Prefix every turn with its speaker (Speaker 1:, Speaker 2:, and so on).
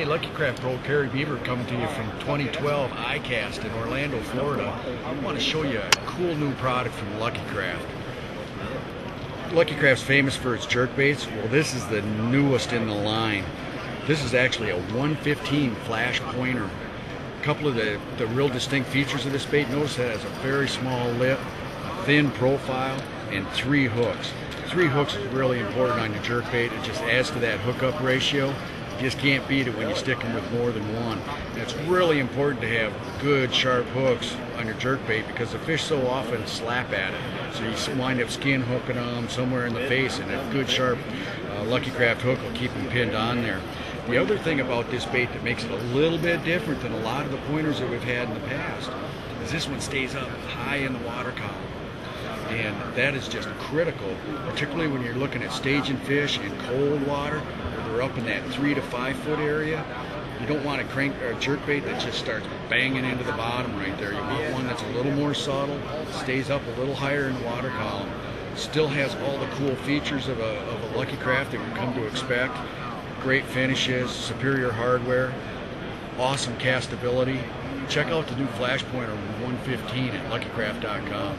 Speaker 1: Hey, Lucky Craft Pro, Cary Bever coming to you from 2012 ICAST in Orlando, Florida. I want to show you a cool new product from Lucky Craft. Lucky Craft's famous for its jerk baits. Well, this is the newest in the line. This is actually a 115 flash pointer. A couple of the, the real distinct features of this bait, notice it has a very small lip, a thin profile, and three hooks. Three hooks is really important on your jerk bait. It just adds to that hookup ratio. You just can't beat it when you stick them with more than one. And it's really important to have good, sharp hooks on your jerk bait because the fish so often slap at it. So you wind up skin hooking them somewhere in the face, and a good, sharp uh, Lucky Craft hook will keep them pinned on there. The other thing about this bait that makes it a little bit different than a lot of the pointers that we've had in the past is this one stays up high in the water column. And that is just critical, particularly when you're looking at staging fish in cold water where they're up in that three to five foot area, you don't want a crank or a jerk bait that just starts banging into the bottom right there. You want one that's a little more subtle, stays up a little higher in the water column, still has all the cool features of a, of a Lucky Craft that we come to expect. Great finishes, superior hardware, awesome castability. Check out the new Flash Pointer 115 at luckycraft.com.